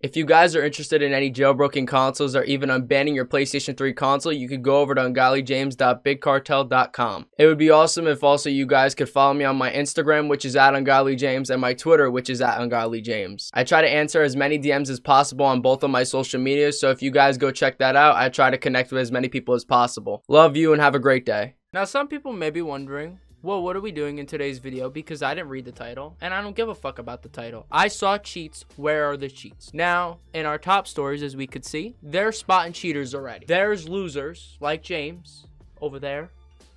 If you guys are interested in any jailbroken consoles or even unbanning your PlayStation 3 console, you could go over to ungodlyjames.bigcartel.com. It would be awesome if also you guys could follow me on my Instagram, which is at ungodlyjames, and my Twitter, which is at ungodlyjames. I try to answer as many DMs as possible on both of my social medias, so if you guys go check that out, I try to connect with as many people as possible. Love you and have a great day. Now, some people may be wondering, well, what are we doing in today's video? Because I didn't read the title, and I don't give a fuck about the title. I saw cheats. Where are the cheats? Now, in our top stories, as we could see, they're spotting cheaters already. There's losers, like James, over there,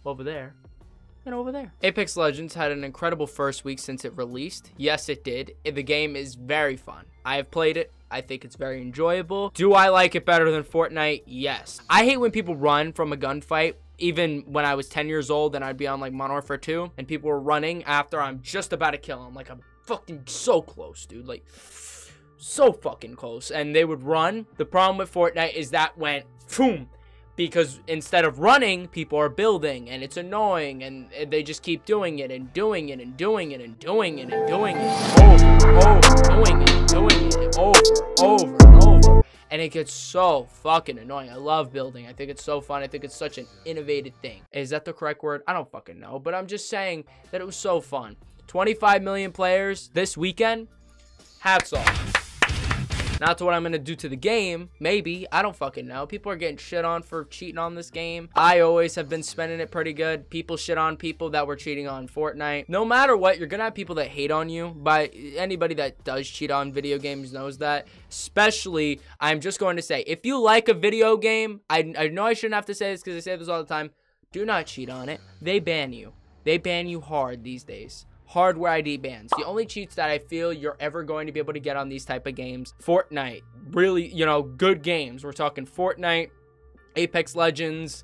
over there, and over there. Apex Legends had an incredible first week since it released. Yes, it did. The game is very fun. I have played it. I think it's very enjoyable. Do I like it better than Fortnite? Yes. I hate when people run from a gunfight even when I was 10 years old and I'd be on like Modern Warfare 2 and people were running after I'm just about to kill them. Like I'm fucking so close, dude. Like so fucking close. And they would run. The problem with Fortnite is that went boom. Because instead of running, people are building and it's annoying and they just keep doing it and doing it and doing it and doing it and doing it over, over, doing it, doing it over, over, and it gets so fucking annoying. I love building. I think it's so fun. I think it's such an innovative thing. Is that the correct word? I don't fucking know, but I'm just saying that it was so fun. 25 million players this weekend. Hats off. Not to what I'm to do to the game. Maybe. I don't fucking know. People are getting shit on for cheating on this game. I always have been spending it pretty good. People shit on people that were cheating on Fortnite. No matter what, you're to have people that hate on you. But anybody that does cheat on video games knows that. Especially, I'm just going to say, if you like a video game, I, I know I shouldn't have to say this because I say this all the time. Do not cheat on it. They ban you. They ban you hard these days hardware ID bans. The only cheats that I feel you're ever going to be able to get on these type of games, Fortnite, really, you know, good games. We're talking Fortnite, Apex Legends,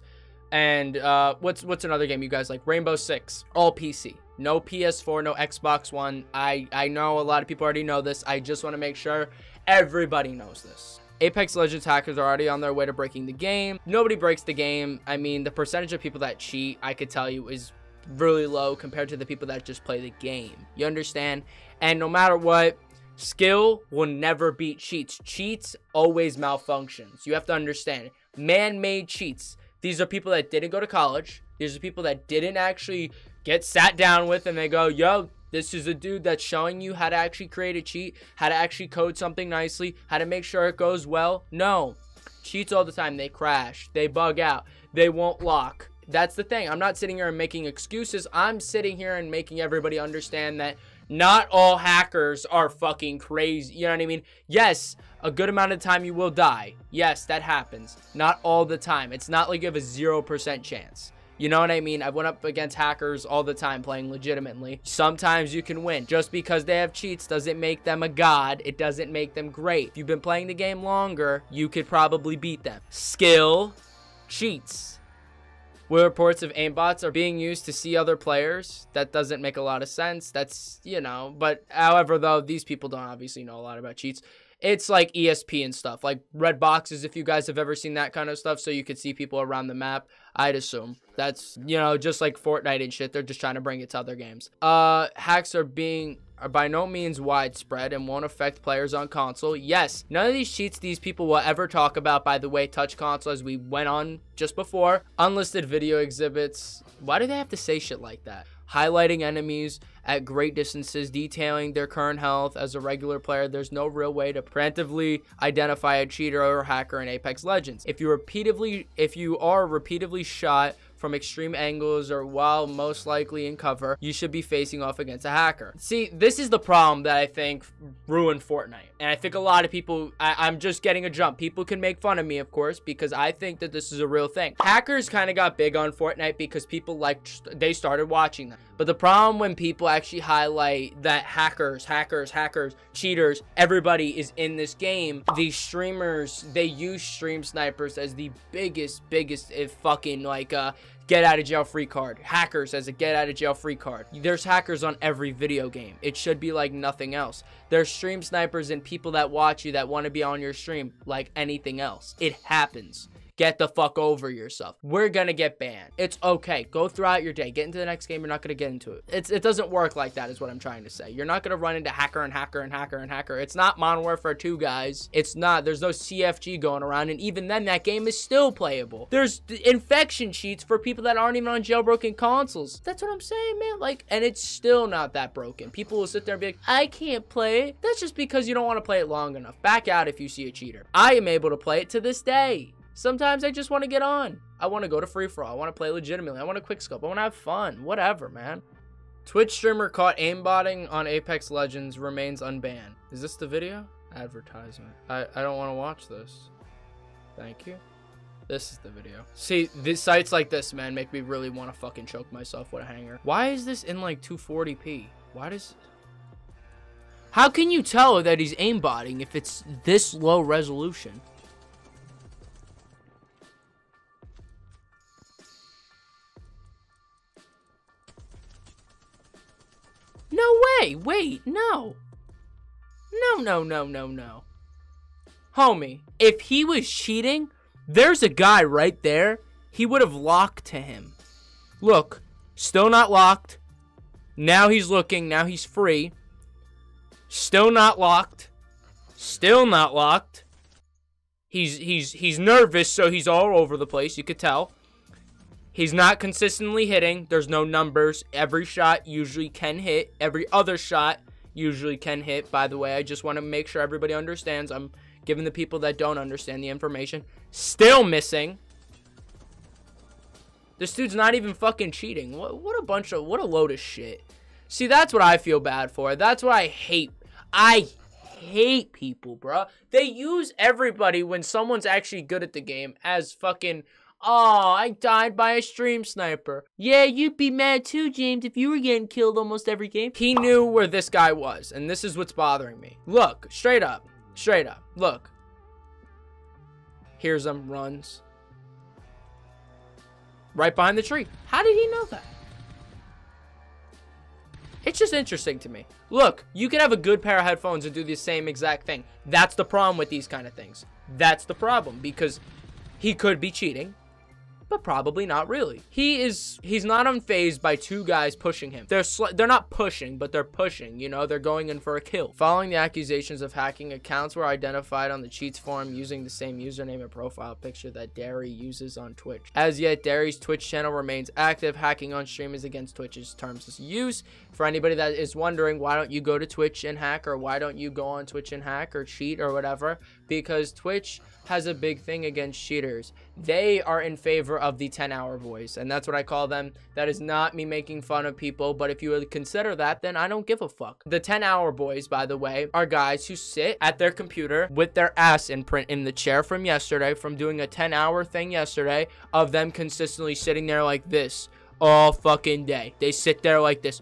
and uh, what's what's another game you guys like? Rainbow Six, all PC. No PS4, no Xbox One. I, I know a lot of people already know this. I just want to make sure everybody knows this. Apex Legends hackers are already on their way to breaking the game. Nobody breaks the game. I mean, the percentage of people that cheat, I could tell you, is really low compared to the people that just play the game. You understand? And no matter what, skill will never beat cheats. Cheats always malfunctions. You have to understand. Man-made cheats. These are people that didn't go to college. These are people that didn't actually get sat down with and they go, yo, this is a dude that's showing you how to actually create a cheat, how to actually code something nicely, how to make sure it goes well. No. Cheats all the time. They crash. They bug out. They won't lock that's the thing. I'm not sitting here and making excuses. I'm sitting here and making everybody understand that not all hackers are fucking crazy. You know what I mean? Yes, a good amount of time you will die. Yes, that happens. Not all the time. It's not like you have a 0% chance. You know what I mean? I've went up against hackers all the time playing legitimately. Sometimes you can win. Just because they have cheats doesn't make them a god. It doesn't make them great. If you've been playing the game longer, you could probably beat them. Skill, cheats where reports of aimbots are being used to see other players. That doesn't make a lot of sense. That's, you know, but however, though, these people don't obviously know a lot about cheats. It's like ESP and stuff, like red boxes, if you guys have ever seen that kind of stuff, so you could see people around the map. I'd assume that's, you know, just like Fortnite and shit. They're just trying to bring it to other games. Uh, hacks are being are by no means widespread and won't affect players on console. Yes, none of these cheats these people will ever talk about, by the way, touch console as we went on just before. Unlisted video exhibits. Why do they have to say shit like that? Highlighting enemies at great distances, detailing their current health as a regular player. There's no real way to preemptively identify a cheater or hacker in Apex Legends. If you repeatedly, if you are repeatedly shot from extreme angles or while most likely in cover, you should be facing off against a hacker. See, this is the problem that I think ruined Fortnite. And I think a lot of people, I, am just getting a jump. People can make fun of me, of course, because I think that this is a real thing. Hackers kind of got big on Fortnite because people like, they started watching them. But the problem when people actually highlight that hackers, hackers, hackers, cheaters, everybody is in this game, these streamers, they use stream snipers as the biggest, biggest, if fucking like, uh, get out of jail free card. Hackers as a get out of jail free card. There's hackers on every video game. It should be like nothing else. There's stream snipers and people that watch you that want to be on your stream like anything else. It happens. Get the fuck over yourself. We're gonna get banned. It's okay. Go throughout your day. Get into the next game. You're not gonna get into it. It's it doesn't work like that is what I'm trying to say. You're not gonna run into hacker and hacker and hacker and hacker. It's not Modern Warfare 2, guys. It's not. There's no CFG going around, and even then, that game is still playable. There's infection cheats for people that aren't even on jailbroken consoles. That's what I'm saying, man. Like, and it's still not that broken. People will sit there and be like, I can't play it. That's just because you don't want to play it long enough. Back out if you see a cheater. I am able to play it to this day. Sometimes I just want to get on. I want to go to free for all. I want to play legitimately. I want to quick scope. I want to have fun. Whatever, man. Twitch streamer caught aimbotting on Apex Legends remains unbanned. Is this the video? Advertisement. I, I don't want to watch this. Thank you. This is the video. See, these sites like this, man, make me really want to fucking choke myself with a hanger. Why is this in like 240p? Why does... How can you tell that he's aimbotting if it's this low resolution? Wait, no! No, no, no, no, no. Homie, if he was cheating, there's a guy right there. He would have locked to him. Look, still not locked. Now he's looking. Now he's free. Still not locked. Still not locked. He's he's he's nervous, so he's all over the place. You could tell. He's not consistently hitting. There's no numbers. Every shot usually can hit. Every other shot usually can hit. By the way, I just want to make sure everybody understands. I'm giving the people that don't understand the information. Still missing. This dude's not even fucking cheating. What, what a bunch of, what a load of shit. See, that's what I feel bad for. That's what I hate. I hate people, bro. They use everybody when someone's actually good at the game as fucking, oh, I died by a stream sniper. Yeah, you'd be mad too, James, if you were getting killed almost every game. He knew where this guy was, and this is what's bothering me. Look, straight up, straight up, look. Here's him, runs. Right behind the tree. How did he know that? It's just interesting to me. Look, you could have a good pair of headphones and do the same exact thing. That's the problem with these kind of things. That's the problem because he could be cheating but probably not really. He is he's not unfazed by two guys pushing him. They're they're not pushing, but they're pushing, you know, they're going in for a kill. Following the accusations of hacking, accounts were identified on the cheats forum using the same username and profile picture that Derry uses on Twitch. As yet, Derry's Twitch channel remains active. Hacking on stream is against Twitch's terms of use. For anybody that is wondering, why don't you go to Twitch and hack or why don't you go on Twitch and hack or cheat or whatever? Because Twitch has a big thing against cheaters. They are in favor of the 10 hour boys, and that's what I call them. That is not me making fun of people, but if you would consider that, then I don't give a fuck. The 10 hour boys, by the way, are guys who sit at their computer with their ass imprint in the chair from yesterday, from doing a 10 hour thing yesterday, of them consistently sitting there like this all fucking day. They sit there like this.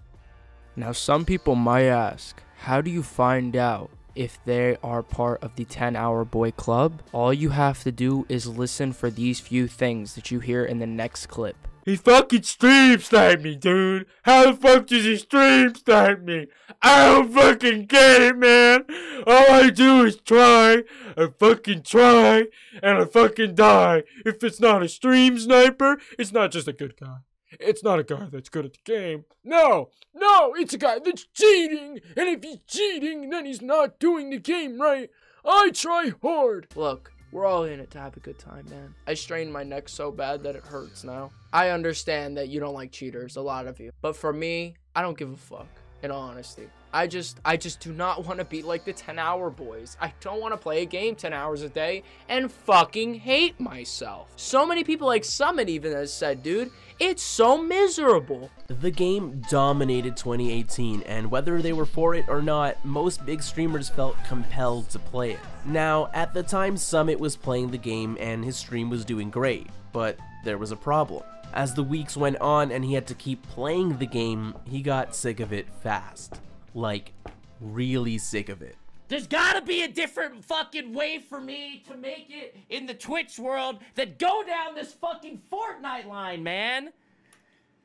Now, some people might ask, how do you find out if they are part of the 10 hour boy club. All you have to do is listen for these few things that you hear in the next clip. He fucking stream sniped me, dude. How the fuck does he stream snipe me? I don't fucking get it, man. All I do is try and fucking try and I fucking die. If it's not a stream sniper, it's not just a good guy. It's not a guy that's good at the game. No, no, it's a guy that's cheating. And if he's cheating, then he's not doing the game right. I try hard. Look, we're all in it to have a good time, man. I strained my neck so bad that it hurts now. I understand that you don't like cheaters, a lot of you. But for me, I don't give a fuck, in all honesty. I just I just do not want to be like the 10 hour boys. I don't want to play a game 10 hours a day and fucking hate myself. So many people like Summit even has said, dude, it's so miserable. The game dominated 2018 and whether they were for it or not, most big streamers felt compelled to play it. Now, at the time Summit was playing the game and his stream was doing great, but there was a problem. As the weeks went on and he had to keep playing the game, he got sick of it fast like really sick of it. There's gotta be a different fucking way for me to make it in the Twitch world than go down this fucking Fortnite line, man.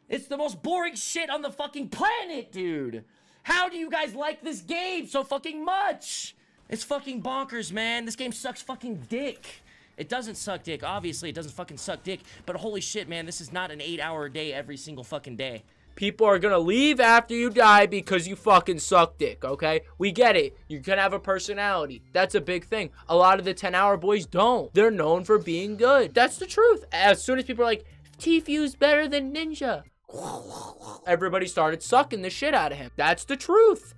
It's the most boring shit on the fucking planet, dude. How do you guys like this game so fucking much? It's fucking bonkers, man. This game sucks fucking dick. It doesn't suck dick. Obviously, it doesn't fucking suck dick. But holy shit, man, this is not an eight hour day every single fucking day. People are gonna leave after you die because you fucking suck dick, okay? We get it. You can have a personality. That's a big thing. A lot of the 10 hour boys don't. They're known for being good. That's the truth. As soon as people are like, Tfue's better than Ninja, everybody started sucking the shit out of him. That's the truth.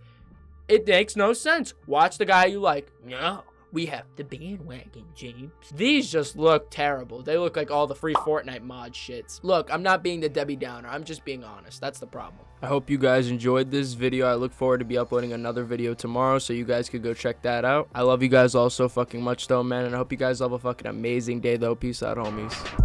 It makes no sense. Watch the guy you like. No. We have the bandwagon, James. These just look terrible. They look like all the free Fortnite mod shits. Look, I'm not being the Debbie Downer. I'm just being honest. That's the problem. I hope you guys enjoyed this video. I look forward to be uploading another video tomorrow, so you guys could go check that out. I love you guys all so fucking much, though, man, and I hope you guys have a fucking amazing day, though. Peace out, homies.